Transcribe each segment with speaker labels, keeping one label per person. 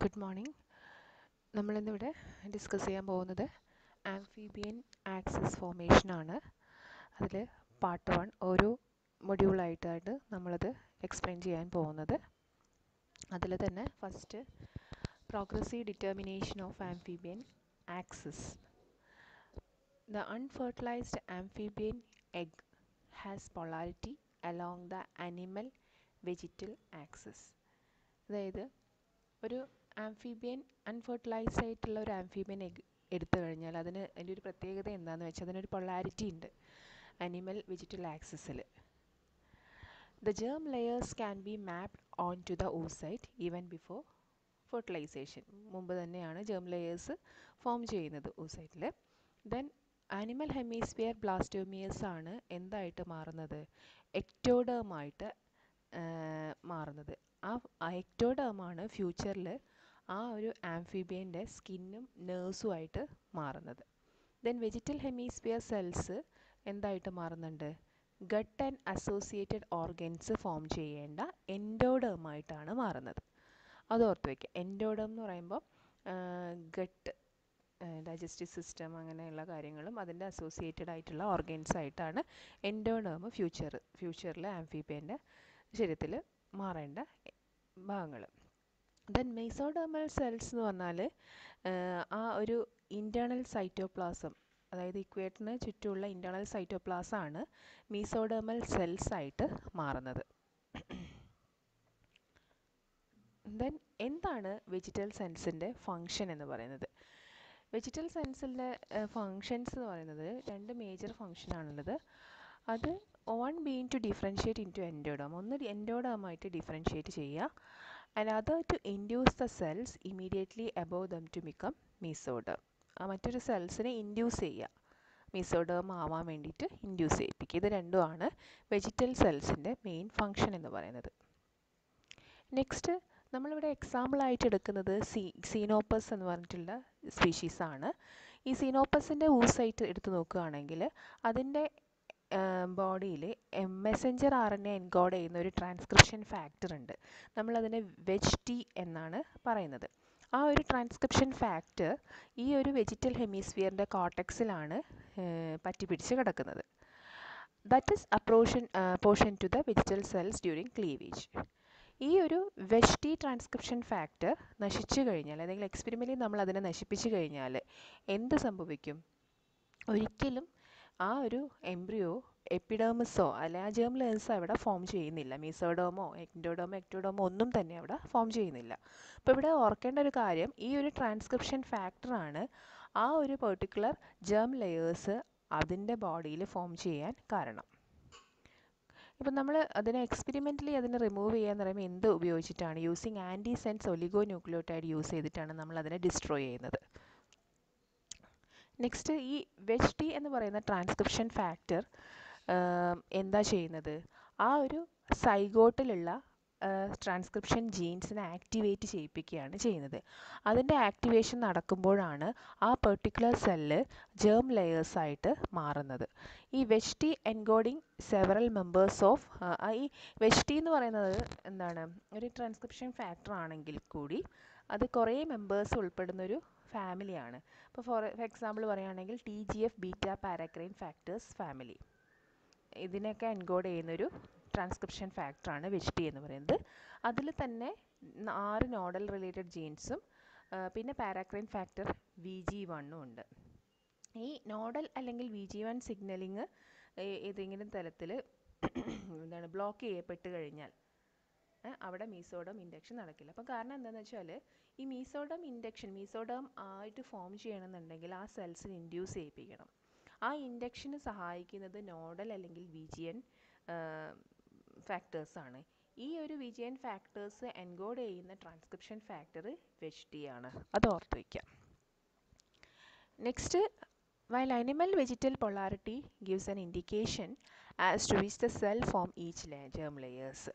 Speaker 1: Good morning നമ്മളിന്നിവിടെ discuss ചെയ്യാൻ പോകുന്നത് amphibian access ഫോർമേഷനാണ് അതിൽ പാർട്ട് വൺ ഓരോ മൊഡ്യൂളായിട്ടായിട്ട് നമ്മളത് എക്സ്പ്ലെയിൻ ചെയ്യാൻ പോകുന്നത്. അതിൽ തന്നെ first progressive determination of amphibian axis the unfertilised amphibian egg has polarity along the animal vegetal axis അതായത് ഒരു ആംഫീബിയൻ അൺഫെർട്ടിലൈസ്ഡ് ആയിട്ടുള്ള ഒരു ആംഫീബിയൻ എഗ് എടുത്തു കഴിഞ്ഞാൽ അതിന് അതിന്റെ ഒരു പ്രത്യേകത എന്താണെന്ന് വെച്ചാൽ അതിനൊരു പൊളാരിറ്റി ഉണ്ട്. Animal vegetal ആക്സസിൽ the germ layers can be mapped onto the oocyte even before fertilisation മുമ്പ് തന്നെയാണ് ജേം ലെയേഴ്സ് ഫോം ചെയ്യുന്നത് ഓസൈറ്റിൽ ദെൻ ആനിമൽ ഹെമീസ്ഫിയർ ബ്ലാസ്റ്റോമിയസ് ആണ് എന്തായിട്ട് മാറുന്നത്? എക്ടോഡേമായിട്ട് മാറുന്നത്. ആ എക്ടോഡേമാണ് ഫ്യൂച്ചറിൽ ആ ഒരു ആംഫിബിയന്റെ സ്കിന്നും നേഴ്സുമായിട്ട് മാറുന്നത്. ദെൻ വെജിറ്റൽ ഹെമിസ്ഫിയർ സെൽസ് എന്തായിട്ട് മാറുന്നുണ്ട്? Gut and associated organs form ചെയ്യേണ്ട എൻഡോഡേമായിട്ടാണ് മാറുന്നത്. അത് ഓർത്ത് വയ്ക്കുക എൻഡോഡം എന്ന് പറയുമ്പോൾ ഗട്ട് ഡൈജസ്റ്റീവ് സിസ്റ്റം അങ്ങനെയുള്ള കാര്യങ്ങളും അതിന്റെ അസോസിയേറ്റഡ് ആയിട്ടുള്ള ഓർഗൻസ് ആയിട്ടാണ് എൻഡോഡേം ഫ്യൂച്ചർ ഫ്യൂച്ചറിൽ ആംഫിബിയന്റെ ശരീരത്തിൽ മാറേണ്ട ഭാഗങ്ങൾ. ദെൻ മെയ്സോഡേമൽ സെൽസ് എന്ന് പറഞ്ഞാൽ ആ ഒരു ഇന്റേർണൽ സൈറ്റോപ്ലാസം അതായത് ഇക്വേറ്ററിന് ചുറ്റുമുള്ള ഇന്റേർണൽ സൈറ്റോപ്ലാസം ആണ് മീസോഡേമൽ സെൽസ് ആയിട്ട് മാറുന്നത്. ദെൻ എന്താണ് വെജിറ്റൽ സെൻസിന്റെ ഫങ്ഷൻ എന്ന് പറയുന്നത്? വെജിറ്റൽ സെൻസിന്റെ ഫങ്ഷൻസ് എന്ന് പറയുന്നത് രണ്ട് മേജർ ഫങ്ഷനാണുള്ളത്. അത് one been to differentiate into endoderm. ഒന്ന് എൻഡോഡമായിട്ട് ഡിഫറൻഷ്യേറ്റ് ചെയ്യുക. Other to induce the cells immediately above them to become mesoderm ആ മറ്റൊരു സെൽസിനെ ഇൻഡ്യൂസ് ചെയ്യുക. മീസോഡേം ആവാൻ വേണ്ടിയിട്ട് ഇൻഡ്യൂസ് ചെയ്യിപ്പിക്കുക. ഇത് രണ്ടുമാണ് വെജിറ്റൽ സെൽസിന്റെ മെയിൻ ഫങ്ഷൻ എന്ന് പറയുന്നത്. നെക്സ്റ്റ് നമ്മളിവിടെ എക്സാമ്പിളായിട്ട് എടുക്കുന്നത് സീ സീനോപ്പസ് എന്ന് പറഞ്ഞിട്ടുള്ള സ്പീഷീസാണ് ഈ സീനോപ്പസിന്റെ ഊസൈറ്റ് എടുത്ത് നോക്കുകയാണെങ്കിൽ അതിന്റെ ബോഡിയിൽ messenger R N A encode ചെയ്യുന്ന ഒരു ട്രാൻസ്ക്രിപ്ഷൻ ഫാക്ടർ ഉണ്ട്. നമ്മളതിനെ വെജ് ടി എന്നാണ് പറയുന്നത്. ആ ഒരു ട്രാൻസ്ക്രിപ്ഷൻ ഫാക്ടർ ഈ ഒരു വെജിറ്റൽ ഹെമിസ്ഫിയറിന്റെ കോട്ടക്സിലാണ് പറ്റിപ്പിടിച്ച് കിടക്കുന്നത്. That is apportion portion to the vegetal cells during cleavage ഈ ഒരു വെജ് ടി ട്രാൻസ്ക്രിപ്ഷൻ ഫാക്ടർ നശിച്ചു കഴിഞ്ഞാൽ അല്ലെങ്കിൽ എക്സ്പെരിമെന്റിൽ നമ്മൾ അതിനെ നശിപ്പിച്ചു കഴിഞ്ഞാൽ എന്ത് സംഭവിക്കും? ഒരിക്കലും ആ ഒരു എംബ്രിയോ എപ്പിഡേമസോ അല്ലെ ആ ജേം ലേഴ്സോ അവിടെ ഫോം ചെയ്യുന്നില്ല. മീസോഡോമോ എക്ടോഡോമോ എക്ടോഡോമോ ഒന്നും തന്നെ അവിടെ ഫോം ചെയ്യുന്നില്ല. അപ്പോൾ ഇവിടെ ഓർക്കേണ്ട ഒരു കാര്യം ഈ ഒരു ട്രാൻസ്ക്രിപ്ഷൻ ഫാക്ടറാണ് ആ ഒരു പെർട്ടിക്കുലർ ജേം ലെയേഴ്സ് അതിന്റെ ബോഡിയിൽ ഫോം ചെയ്യാൻ കാരണം. ഇപ്പം നമ്മൾ അതിനെ എക്സ്പെരിമെന്റലി അതിനെ റിമൂവ് ചെയ്യാന്ന് പറയുമ്പോൾ എന്ത് ഉപയോഗിച്ചിട്ടാണ്? Using antisense oligonucleotide use ചെയ്തിട്ടാണ് നമ്മൾ അതിനെ ഡിസ്ട്രോയ് ചെയ്യുന്നത്. നെക്സ്റ്റ് ഈ വെജ് ടി എന്ന് പറയുന്ന ട്രാൻസ്ക്രിപ്ഷൻ ഫാക്ടർ എന്താ ചെയ്യുന്നത്? ആ ഒരു സൈഗോട്ടിലുള്ള ട്രാൻസ്ക്രിപ്ഷൻ ജീൻസിനെ ആക്ടിവേറ്റ് ചെയ്യിപ്പിക്കുകയാണ് ചെയ്യുന്നത്. അതിന്റെ ആക്ടിവേഷൻ നടക്കുമ്പോഴാണ് ആ പെർട്ടിക്കുലർ സെല്ല് ജേം ലെയേഴ്സായിട്ട് മാറുന്നത്. ഈ T encoding several members of ഈ ടി എന്ന് പറയുന്നത് എന്താണ്? ഒരു ട്രാൻസ്ക്രിപ്ഷൻ ഫാക്ടർ ആണെങ്കിൽ കൂടി അത് കുറേ മെമ്പേഴ്സ് ഉൾപ്പെടുന്നൊരു ഫാമിലിയാണ്. ഇപ്പോൾ ഫോർ എക്സാമ്പിൾ പറയുകയാണെങ്കിൽ T G F beta paracrine factors family. ഇതിനൊക്കെ എൻകോഡ് ചെയ്യുന്നൊരു ട്രാൻസ്ക്രിപ്ഷൻ ഫാക്ടറാണ് വെജ് ടി എന്ന് പറയുന്നത്. അതിൽ തന്നെ ആറ് നോഡൽ റിലേറ്റഡ് ജീൻസും പിന്നെ പാരാക്രൈൻ ഫാക്ടർ വി ജി വണ്ണും ഉണ്ട്. ഈ നോഡൽ അല്ലെങ്കിൽ വി ജി വൺ സിഗ്നലിങ് ഏതെങ്കിലും തരത്തിൽ എന്താണ് ബ്ലോക്ക് ചെയ്യപ്പെട്ട് കഴിഞ്ഞാൽ അവിടെ മീസോഡം ഇൻഡക്ഷൻ നടക്കില്ല. അപ്പം കാരണം എന്താണെന്ന് വെച്ചാൽ ഈ മീസോഡം ഇൻഡക്ഷൻ മീസോഡം ആയിട്ട് ഫോം ചെയ്യണമെന്നുണ്ടെങ്കിൽ ആ സെൽസിന് ഇൻഡ്യൂസ് ചെയ്യിപ്പിക്കണം. ആ ഇൻഡക്ഷന് സഹായിക്കുന്നത് നോഡൽ അല്ലെങ്കിൽ വിജിയൻ ഫാക്ടേഴ്സാണ് ഈ ഒരു V G one factors encode ചെയ്യുന്ന ട്രാൻസ്ക്രിപ്ഷൻ ഫാക്ടർ വെച്ച് ടി ആണ്. അത് ഓർത്ത് വയ്ക്കാം next while animal vegetal polarity gives an indication as to which the cell form each germ layers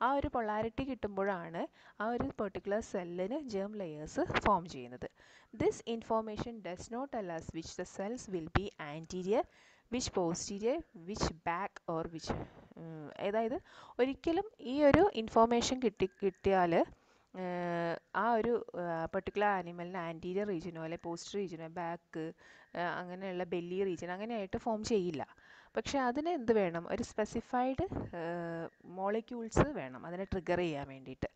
Speaker 1: ആ ഒരു പൊളാരിറ്റി കിട്ടുമ്പോഴാണ് ആ ഒരു പെർട്ടിക്കുലർ സെല്ലിന് ജേം ലെയേഴ്സ് ഫോം ചെയ്യുന്നത്. This information does not allows which the cells will be anterior which posterior which back or which അതായത് ഒരിക്കലും ഈ ഒരു ഇൻഫോർമേഷൻ കിട്ടി കിട്ടിയാൽ ആ ഒരു പെർട്ടിക്കുലർ ആനിമലിന് ആന്റീരിയർ റീജിയനോ അല്ലെങ്കിൽ പോസ്റ്റർ റീജിയനോ ബാക്ക് അങ്ങനെയുള്ള ബെല്ലി റീജിയൻ അങ്ങനെയായിട്ട് ഫോം ചെയ്യില്ല. പക്ഷേ അതിന് എന്ത് വേണം? ഒരു സ്പെസിഫൈഡ് മോളിക്യൂൾസ് വേണം അതിനെ ട്രിഗർ ചെയ്യാൻ വേണ്ടിയിട്ട്.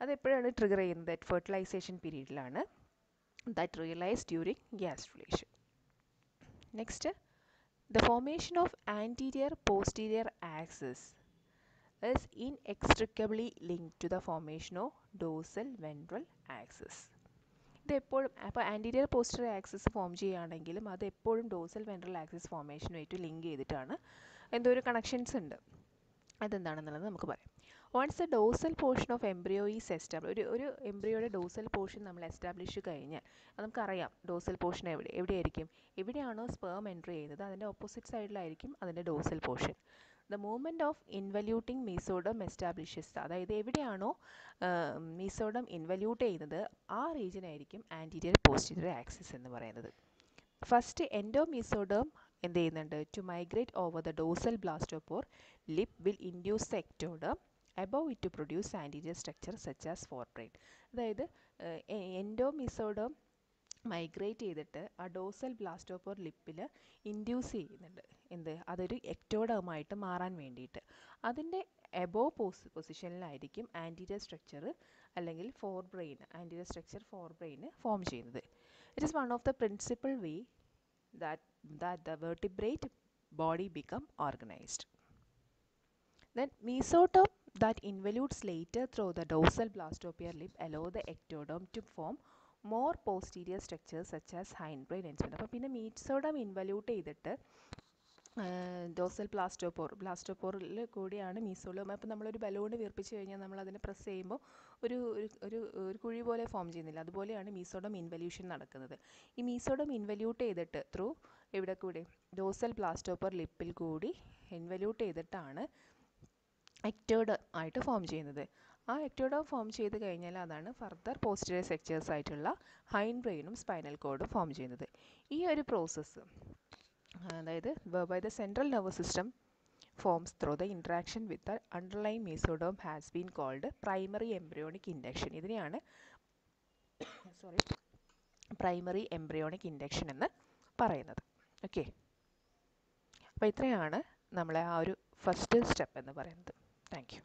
Speaker 1: അതെപ്പോഴാണ് ട്രിഗർ ചെയ്യുന്നത്? At fertilisation പീരീഡിലാണ് that realise during gastrulation next the formation of anterior posterior axis is inextricably linked to the formation of dorsal ventral axis. ഇത് എപ്പോഴും അപ്പോൾ ആന്റീരിയർ പോസ്റ്റർ ആക്സിസ് ഫോം ചെയ്യുകയാണെങ്കിലും അത് എപ്പോഴും ഡോസൽ വെൻട്രൽ ആക്സിസ് ഫോർമേഷനുമായിട്ട് link ചെയ്തിട്ടാണ് എന്തോ ഒരു കണക്ഷൻസ് ഉണ്ട്. അതെന്താണെന്നുള്ളത് നമുക്ക് പറയാം. Once the dorsal portion of embryo is establish ഒരു ഒരു എംബ്രിയോയുടെ ഡോസൽ പോർഷൻ നമ്മൾ എസ്റ്റാബ്ലിഷ് കഴിഞ്ഞാൽ നമുക്കറിയാം ഡോസൽ പോർഷൻ എവിടെ എവിടെയായിരിക്കും? എവിടെയാണോ സ്പേം എൻട്രി ചെയ്യുന്നത് അതിന്റെ ഓപ്പോസിറ്റ് സൈഡിലായിരിക്കും അതിന്റെ dorsal portion the movement of involuting mesoderm establishes അതായത് എവിടെയാണോ മീസോഡം ഇൻവല്യൂട്ട് ചെയ്യുന്നത് ആ റീജിയൻ ആയിരിക്കും ആന്റീരിയർ പോസ്റ്റീരിയർ ആക്സിസ് എന്ന് പറയുന്നത്. ഫസ്റ്റ് എൻഡോ മീസോഡം എന്ത് ചെയ്യുന്നുണ്ട്? To migrate over the dorsal blastopore lip will induce the ectoderm above it to produce anterior structure such as forebrain അതായത് എൻഡോ മീസോഡം മൈഗ്രേറ്റ് ചെയ്തിട്ട് ആ ഡോസൽ ബ്ലാസ്റ്റോപോർ ലിപ്പിൽ ഇൻഡ്യൂസ് ചെയ്യുന്നുണ്ട്. എന്ത്? അതൊരു എക്ടോഡമായിട്ട് മാറാൻ വേണ്ടിയിട്ട്. അതിന്റെ എബോ പോസ് പൊസിഷനിലായിരിക്കും ആന്റീരിയർ സ്ട്രക്ചർ അല്ലെങ്കിൽ forebrain anterior structure forebrain form ചെയ്യുന്നത്. It is one of the principal way that that the vertebrate body become organised Then mesoderm that involutes later through the dorsal blastopier lip allow the ectoderm to form more posterior structures such as hindbrain spine. അപ്പോൾ പിന്നെ മീറ്റ്സോഡം involute ചെയ്തിട്ട് dorsal ബ്ലാസ്റ്റോപോർ ബ്ലാസ്റ്റോപോറിൽ കൂടിയാണ് mesoderm അപ്പോൾ നമ്മളൊരു balloon വീർപ്പിച്ച് കഴിഞ്ഞാൽ നമ്മൾ അതിനെ press ചെയ്യുമ്പോൾ ഒരു ഒരു ഒരു കുഴി പോലെ ഫോം ചെയ്യുന്നില്ല. അതുപോലെയാണ് മീസോഡം ഇൻവല്യൂഷൻ നടക്കുന്നത്. ഈ മീസോഡം ഇൻവല്യൂട്ട് ചെയ്തിട്ട് ത്രൂ ഇവിടെ കൂടി? ഡോസൽ ബ്ലാസ്റ്റോപ്പർ ലിപ്പിൽ കൂടി ഇൻവല്യൂട്ട് ചെയ്തിട്ടാണ് എക്റ്റേഡ് ആയിട്ട് ഫോം ചെയ്യുന്നത്. ആ എക്ടോഡോം ഫോം ചെയ്ത് കഴിഞ്ഞാൽ അതാണ് ഫർദർ പോസ്റ്റീരിയർ സെക്ചേഴ്സ് ആയിട്ടുള്ള ഹൈൻ ബ്രെയിനും സ്പൈനൽ കോഡും ഫോം ചെയ്യുന്നത്. ഈ ഒരു പ്രോസസ്സ് അതായത് by the central nervous system forms through the interaction with the underline mesoderm has been called primary embryonic induction ഇതിനെയാണ് സോറി പ്രൈമറി എംബ്രിയോണിക് ഇൻഡക്ഷൻ എന്ന് പറയുന്നത്. ഓക്കെ അപ്പോൾ ഇത്രയാണ് നമ്മളെ ആ ഒരു ഫസ്റ്റ് സ്റ്റെപ്പ് എന്ന് പറയുന്നത്. താങ്ക്